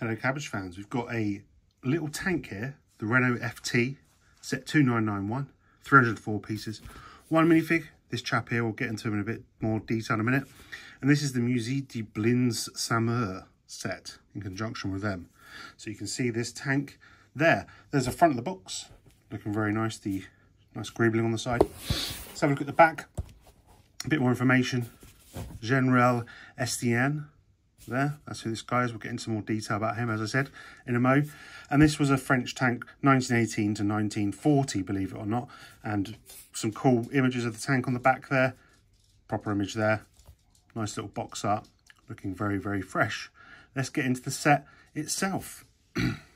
Hello Cabbage fans, we've got a little tank here, the Renault FT, set 2991, 304 pieces. One minifig, this chap here, we'll get into him in a bit more detail in a minute. And this is the Musée de Blindés Saumur set in conjunction with them. So you can see this tank there. There's a front of the box, looking very nice, the nice greebling on the side. Let's have a look at the back, a bit more information. General Estienne, there. That's who this guy is. We'll get into more detail about him, as I said, in a mo. And this was a French tank, 1918 to 1940, believe it or not. And some cool images of the tank on the back there. Proper image there. Nice little box art. Looking very, very fresh. Let's get into the set itself.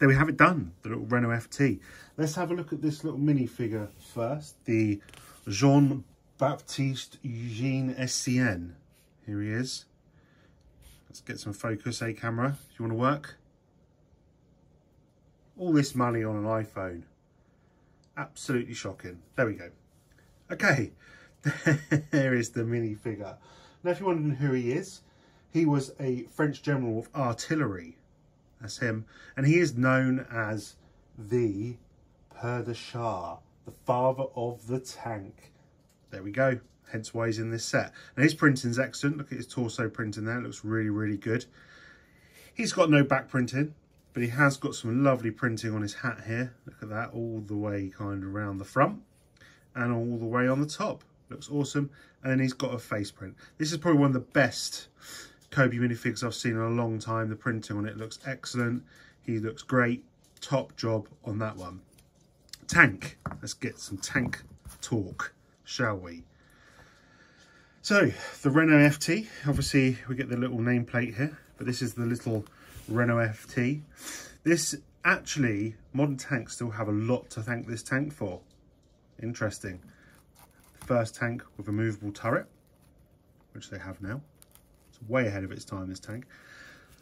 there we have it done, the little Renault FT. Let's have a look at this little minifigure first, the Jean-Baptiste Eugene Estienne. Here he is. Let's get some focus, hey camera, do you want to work? All this money on an iPhone. Absolutely shocking. There we go. Okay, there is the minifigure. Now if you're wondering who he is, he was a French general of artillery that's him. And he is known as the Père de Char, the father of the tank. There we go. Hence why he's in this set. And his printing's excellent. Look at his torso printing there. It looks really, really good. He's got no back printing, but he has got some lovely printing on his hat here. Look at that, all the way kind of around the front and all the way on the top. Looks awesome. And then he's got a face print. This is probably one of the best Cobi minifigs I've seen in a long time. The printing on it looks excellent. He looks great. Top job on that one. Tank. Let's get some tank talk, shall we? So, the Renault FT. Obviously, we get the little nameplate here, but this is the little Renault FT. This, actually, modern tanks still have a lot to thank this tank for. Interesting. First tank with a movable turret, which they have now way ahead of its time, this tank.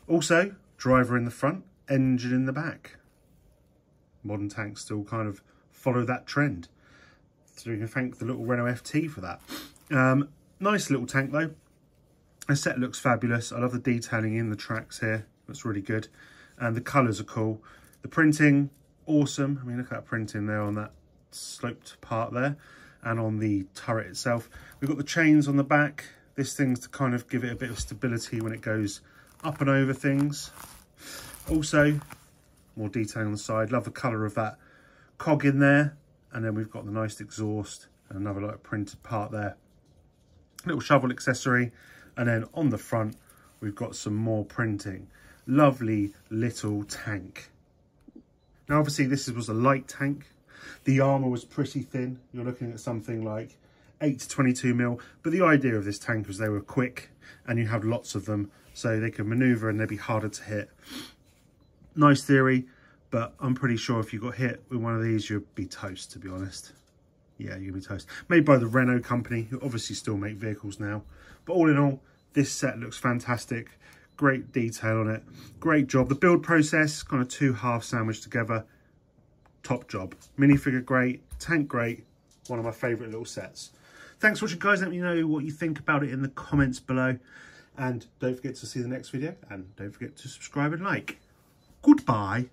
Also, driver in the front, engine in the back. Modern tanks still kind of follow that trend. So you can thank the little Renault FT for that. Um, nice little tank though. The set looks fabulous. I love the detailing in the tracks here. That's really good. And the colours are cool. The printing, awesome. I mean, look at that printing there on that sloped part there. And on the turret itself. We've got the chains on the back. This thing's to kind of give it a bit of stability when it goes up and over things. Also, more detail on the side. Love the colour of that cog in there. And then we've got the nice exhaust and another like printed part there. little shovel accessory. And then on the front, we've got some more printing. Lovely little tank. Now, obviously, this was a light tank. The armour was pretty thin. You're looking at something like 8 to 22 mil. But the idea of this tank was they were quick and you have lots of them. So they could manoeuvre and they'd be harder to hit. Nice theory, but I'm pretty sure if you got hit with one of these, you'd be toast, to be honest. Yeah, you'd be toast. Made by the Renault company, who obviously still make vehicles now. But all in all, this set looks fantastic. Great detail on it. Great job. The build process, kind of two halves sandwiched together. Top job. Minifigure great. Tank great. One of my favourite little sets. Thanks for watching, guys. Let me know what you think about it in the comments below. And don't forget to see the next video. And don't forget to subscribe and like. Goodbye.